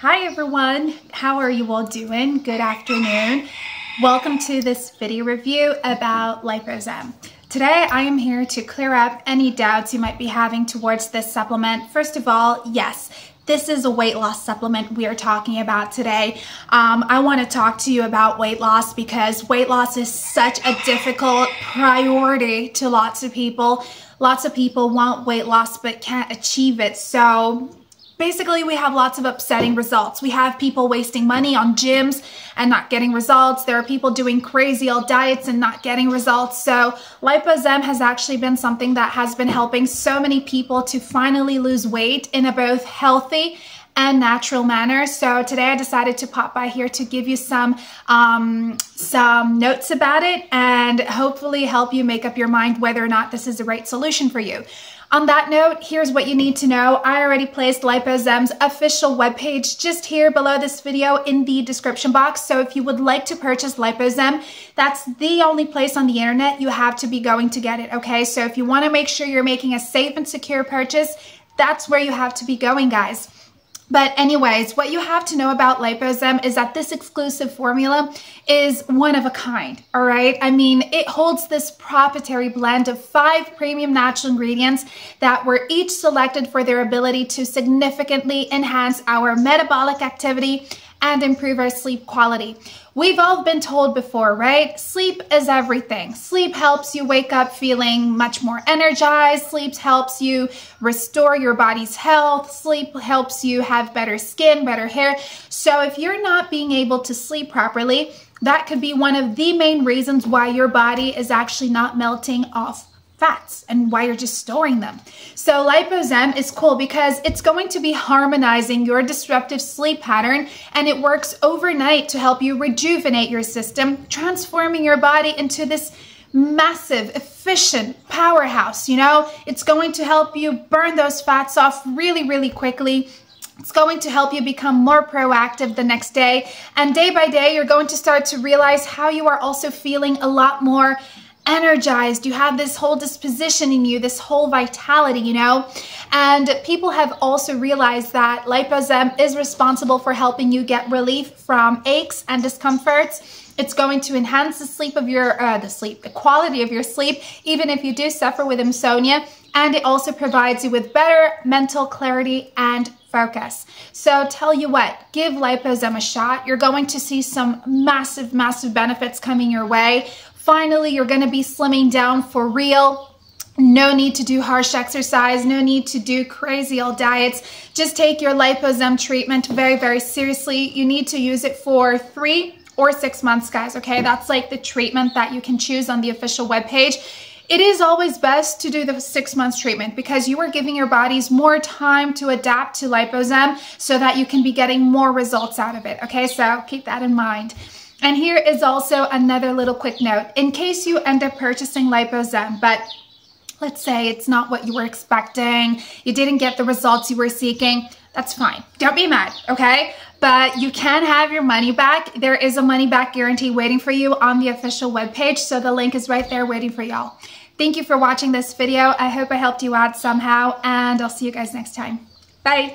Hi everyone, how are you all doing? Good afternoon. Welcome to this video review about LipoZem. Today I am here to clear up any doubts you might be having towards this supplement. First of all, yes, this is a weight loss supplement we are talking about today. Um, I want to talk to you about weight loss because weight loss is such a difficult priority to lots of people. Lots of people want weight loss but can't achieve it. So basically we have lots of upsetting results. We have people wasting money on gyms and not getting results. There are people doing crazy old diets and not getting results. So LipoZem has actually been something that has been helping so many people to finally lose weight in a both healthy and natural manner. So today I decided to pop by here to give you some um, some notes about it and hopefully help you make up your mind whether or not this is the right solution for you. On that note, here's what you need to know. I already placed LipoZem's official webpage just here below this video in the description box. So if you would like to purchase LipoZem, that's the only place on the internet you have to be going to get it, okay? So if you wanna make sure you're making a safe and secure purchase, that's where you have to be going, guys. But anyways, what you have to know about LipoZem is that this exclusive formula is one of a kind, all right? I mean, it holds this proprietary blend of five premium natural ingredients that were each selected for their ability to significantly enhance our metabolic activity and improve our sleep quality. We've all been told before, right? Sleep is everything. Sleep helps you wake up feeling much more energized. Sleep helps you restore your body's health. Sleep helps you have better skin, better hair. So if you're not being able to sleep properly, that could be one of the main reasons why your body is actually not melting off fats and why you're just storing them. So LipoZem is cool because it's going to be harmonizing your disruptive sleep pattern and it works overnight to help you rejuvenate your system, transforming your body into this massive, efficient powerhouse, you know? It's going to help you burn those fats off really, really quickly. It's going to help you become more proactive the next day. And day by day, you're going to start to realize how you are also feeling a lot more energized. You have this whole disposition in you, this whole vitality, you know? And people have also realized that LipoZem is responsible for helping you get relief from aches and discomforts. It's going to enhance the sleep of your, uh, the sleep, the quality of your sleep, even if you do suffer with insomnia. And it also provides you with better mental clarity and focus. So tell you what, give LipoZem a shot. You're going to see some massive, massive benefits coming your way. Finally, you're gonna be slimming down for real. No need to do harsh exercise, no need to do crazy old diets. Just take your LipoZem treatment very, very seriously. You need to use it for three or six months, guys, okay? That's like the treatment that you can choose on the official webpage. It is always best to do the six months treatment because you are giving your bodies more time to adapt to LipoZem so that you can be getting more results out of it, okay? So keep that in mind. And here is also another little quick note. In case you end up purchasing LipoZem, but let's say it's not what you were expecting, you didn't get the results you were seeking, that's fine. Don't be mad, okay? But you can have your money back. There is a money back guarantee waiting for you on the official webpage, so the link is right there waiting for y'all. Thank you for watching this video. I hope I helped you out somehow, and I'll see you guys next time. Bye.